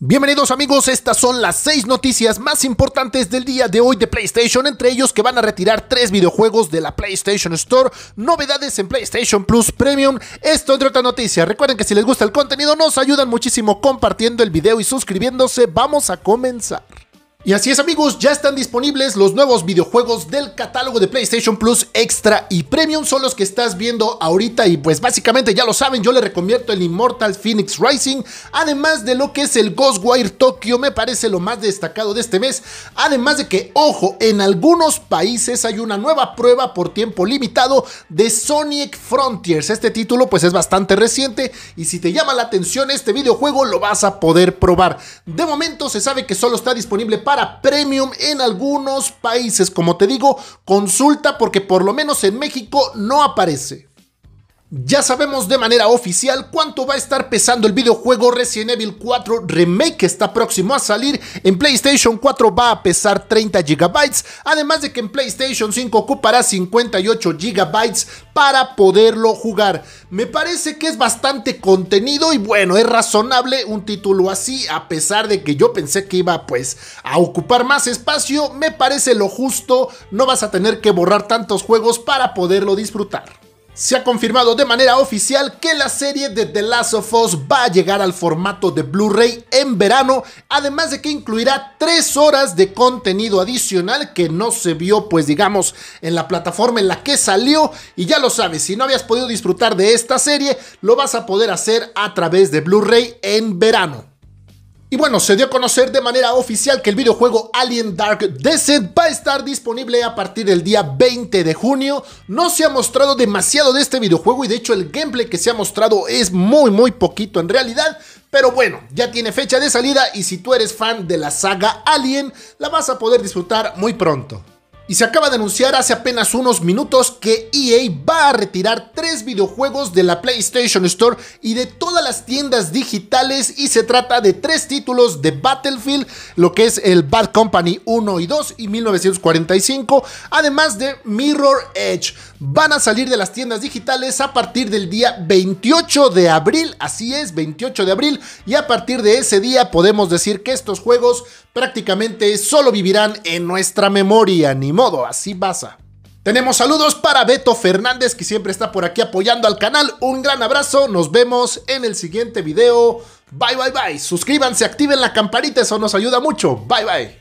Bienvenidos amigos, estas son las 6 noticias más importantes del día de hoy de PlayStation, entre ellos que van a retirar 3 videojuegos de la PlayStation Store, novedades en PlayStation Plus Premium, esto entre otras noticias. Recuerden que si les gusta el contenido nos ayudan muchísimo compartiendo el video y suscribiéndose, vamos a comenzar. Y así es amigos, ya están disponibles los nuevos videojuegos del catálogo de PlayStation Plus Extra y Premium, son los que estás viendo ahorita y pues básicamente ya lo saben, yo le recomiendo el Immortal Phoenix Rising, además de lo que es el Ghostwire Tokyo, me parece lo más destacado de este mes, además de que, ojo, en algunos países hay una nueva prueba por tiempo limitado de Sonic Frontiers, este título pues es bastante reciente y si te llama la atención este videojuego lo vas a poder probar. De momento se sabe que solo está disponible Premium en algunos países. Como te digo, consulta porque por lo menos en México no aparece. Ya sabemos de manera oficial cuánto va a estar pesando el videojuego Resident Evil 4 Remake que está próximo a salir. En PlayStation 4 va a pesar 30 GB, además de que en PlayStation 5 ocupará 58 GB para poderlo jugar. Me parece que es bastante contenido y bueno, es razonable un título así, a pesar de que yo pensé que iba pues a ocupar más espacio, me parece lo justo, no vas a tener que borrar tantos juegos para poderlo disfrutar. Se ha confirmado de manera oficial que la serie de The Last of Us va a llegar al formato de Blu-ray en verano, además de que incluirá 3 horas de contenido adicional que no se vio pues digamos en la plataforma en la que salió y ya lo sabes, si no habías podido disfrutar de esta serie, lo vas a poder hacer a través de Blu-ray en verano. Y bueno, se dio a conocer de manera oficial que el videojuego Alien Dark Descent va a estar disponible a partir del día 20 de junio. No se ha mostrado demasiado de este videojuego y de hecho el gameplay que se ha mostrado es muy muy poquito en realidad. Pero bueno, ya tiene fecha de salida y si tú eres fan de la saga Alien, la vas a poder disfrutar muy pronto. Y se acaba de anunciar hace apenas unos minutos que EA va a retirar tres videojuegos de la PlayStation Store y de todas las tiendas digitales y se trata de tres títulos de Battlefield, lo que es el Bad Company 1 y 2 y 1945, además de Mirror Edge. Van a salir de las tiendas digitales a partir del día 28 de abril, así es, 28 de abril, y a partir de ese día podemos decir que estos juegos prácticamente solo vivirán en nuestra memoria, ni modo, así pasa. Tenemos saludos para Beto Fernández que siempre está por aquí apoyando al canal. Un gran abrazo, nos vemos en el siguiente video. Bye bye bye. Suscríbanse, activen la campanita, eso nos ayuda mucho. Bye bye.